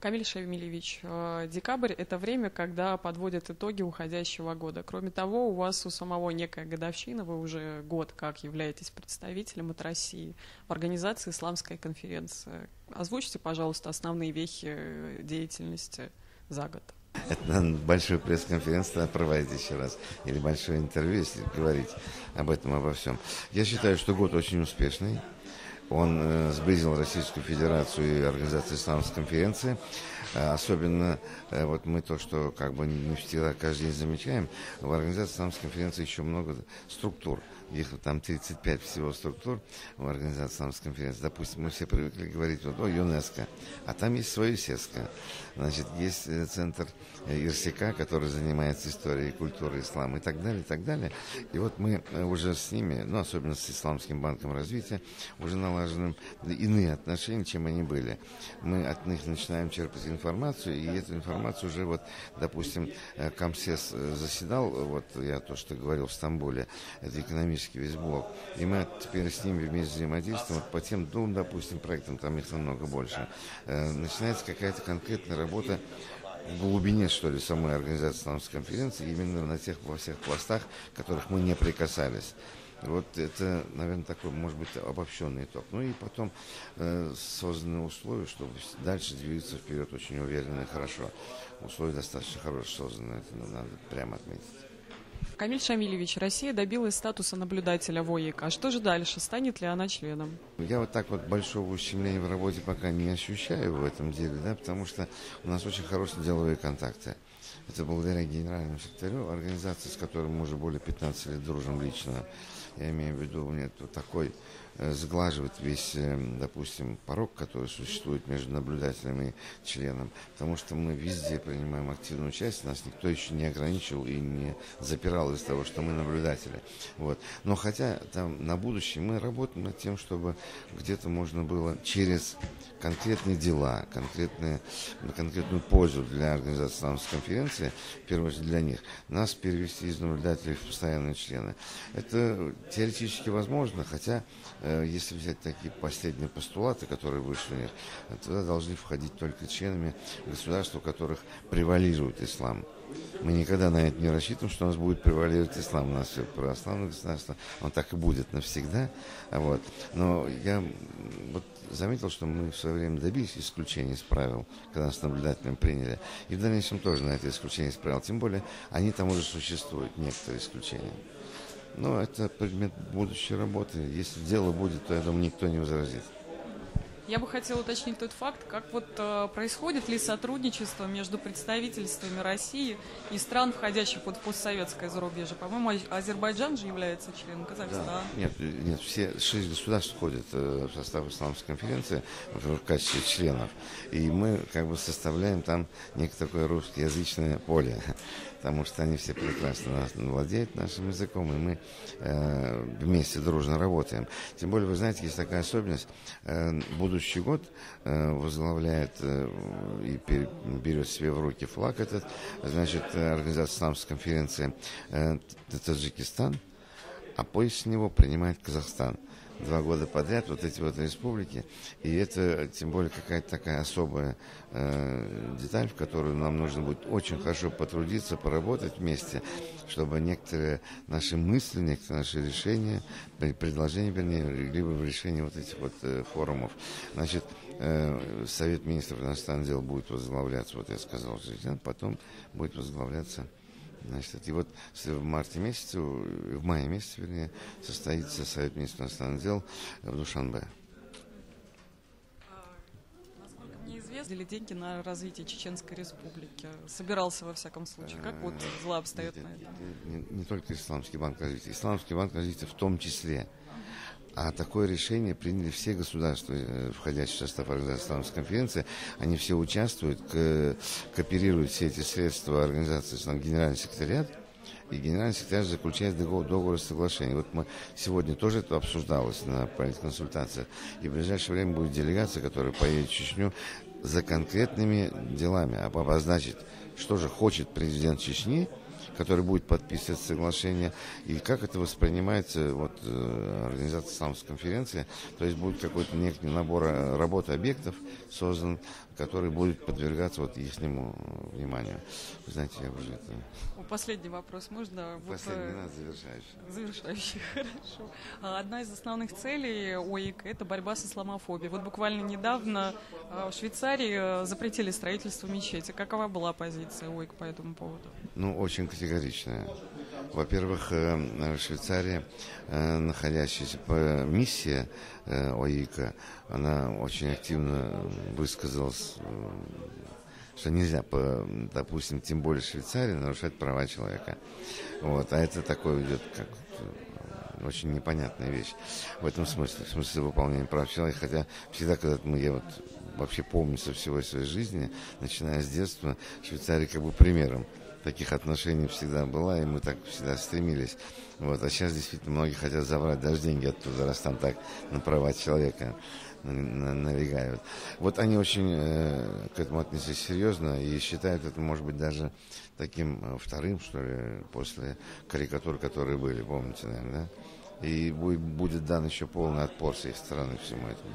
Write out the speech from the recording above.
Камиль Шавмилевич, э, декабрь – это время, когда подводят итоги уходящего года. Кроме того, у вас у самого некая годовщина, вы уже год как являетесь представителем от России в организации «Исламская конференция». Озвучьте, пожалуйста, основные вехи э, деятельности за год. Это надо большую пресс-конференцию проводить еще раз. Или большое интервью, если говорить об этом, обо всем. Я считаю, что год очень успешный. Он э, сблизил Российскую Федерацию и Организацию Исламской конференции. Э, особенно э, вот мы то, что как бы не всегда каждый день замечаем, в Организации Исламской конференции еще много структур. Их там 35 всего структур в Организации Исламской конференции. Допустим, мы все привыкли говорить вот, о, ЮНЕСКО, а там есть свое СЕСКО. Значит, есть центр ИРСИКа, который занимается историей и культурой ислама и так далее, и так далее. И вот мы уже с ними, ну, особенно с Исламским банком развития, уже налажены иные отношения, чем они были. Мы от них начинаем черпать информацию, и эту информацию уже вот, допустим, э, Комсес э, заседал, вот я то, что говорил в Стамбуле, это экономический весь блок, и мы теперь с ними вместе взаимодействуем вот по тем двум, допустим, проектам, там их намного больше. Э, начинается какая-то конкретная работа в глубине, что ли, самой организации исламской конференции, именно на тех, во всех пластах, которых мы не прикасались. Вот это, наверное, такой, может быть, обобщенный итог. Ну и потом э, созданы условия, чтобы дальше двигаться вперед очень уверенно и хорошо. Условия достаточно хорошие созданы, это надо прямо отметить. Камиль Шамилевич, Россия добилась статуса наблюдателя в ОИК. А что же дальше? Станет ли она членом? Я вот так вот большого ущемления в работе пока не ощущаю в этом деле, да, потому что у нас очень хорошие деловые контакты. Это благодаря генеральному секретарю организации, с которой мы уже более 15 лет дружим лично. Я имею в виду, нет вот такой Э, сглаживать весь, э, допустим, порог, который существует между наблюдателем и членом, потому что мы везде принимаем активную часть, нас никто еще не ограничил и не запирал из того, что мы наблюдатели. Вот. Но хотя там на будущее мы работаем над тем, чтобы где-то можно было через конкретные дела, конкретные, конкретную пользу для организации конференции, в первую очередь для них, нас перевести из наблюдателей в постоянные члены. Это теоретически возможно, хотя Э, если взять такие последние постулаты, которые вышли у них, тогда должны входить только членами государств, у которых превалирует ислам. Мы никогда на это не рассчитываем, что у нас будет превалировать ислам. У нас все православное государство, он так и будет навсегда. Вот. Но я вот заметил, что мы в свое время добились исключения из правил, когда нас наблюдателем приняли. И в дальнейшем тоже на это исключение из правил. Тем более, они там уже существуют, некоторые исключения. Но это предмет будущей работы. Если дело будет, то, я думаю, никто не возразит. Я бы хотела уточнить тот факт, как вот э, происходит ли сотрудничество между представительствами России и стран, входящих под постсоветское зарубежье. По-моему, Азербайджан же является членом Казахстана. Да. Нет, нет, все шесть государств входят э, в состав исламской конференции в качестве членов. И мы как бы составляем там некое такое русскоязычное поле потому что они все прекрасно владеют нашим языком, и мы э, вместе дружно работаем. Тем более, вы знаете, есть такая особенность. Э, будущий год э, возглавляет э, и берет себе в руки флаг этот, значит, организация исламской конференции э, Таджикистан, а после него принимает Казахстан два года подряд вот эти вот республики. И это тем более какая-то такая особая э, деталь, в которую нам нужно будет очень хорошо потрудиться, поработать вместе, чтобы некоторые наши мысли, некоторые наши решения, предложения, вернее, либо в решении вот этих вот э, форумов. Значит, э, Совет министров иностранных дел будет возглавляться, вот я сказал, потом будет возглавляться Значит, и вот в марте месяце, в мае месяце, вернее, состоится Совет министров иностранных дел в Душанбе. Или деньги на развитие Чеченской Республики? Собирался, во всяком случае. Как вот дела обстоят на этом? Не, не, не только Исламский банк развития. Исламский банк развития в том числе. А такое решение приняли все государства, э, входящие в состав Организации Исламской конференции. Они все участвуют, кооперируют все эти средства организации Генеральный секретариат. И генеральный секретарь заключает договор, договор соглашения. Вот мы сегодня тоже это обсуждалось на политконсультациях. И в ближайшее время будет делегация, которая поедет в Чечню за конкретными делами, обозначить, что же хочет президент Чечни – который будет подписывать соглашение, и как это воспринимается вот, э, организация исламской конференции. То есть будет какой-то некий набор э, работы объектов создан, который будет подвергаться вот их вниманию. Вы знаете, я уже это... Последний вопрос можно? Последний, надо завершающий. Завершающий, хорошо. А, одна из основных целей ОИК – это борьба с исламофобией. Вот буквально недавно в Швейцарии запретили строительство мечети. Какова была позиция ОИК по этому поводу? Ну, очень категоричная. Во-первых, э, Швейцария, э, находящаяся по миссии э, ОИКа, она очень активно высказалась что нельзя, допустим, тем более Швейцарии, нарушать права человека. Вот, а это такое идет как очень непонятная вещь в этом смысле, в смысле выполнения прав человека. Хотя всегда, когда мы, я вот вообще помню со всего своей жизни, начиная с детства, Швейцария как бы примером таких отношений всегда была, и мы так всегда стремились. Вот. А сейчас действительно многие хотят забрать даже деньги оттуда, раз там так на права человека налегают. Вот они очень э, к этому отнеслись серьезно и считают это, может быть, даже таким э, вторым, что ли, после карикатур, которые были, помните, наверное, да? И будет, будет дан еще полный отпор с их стороны всему этому.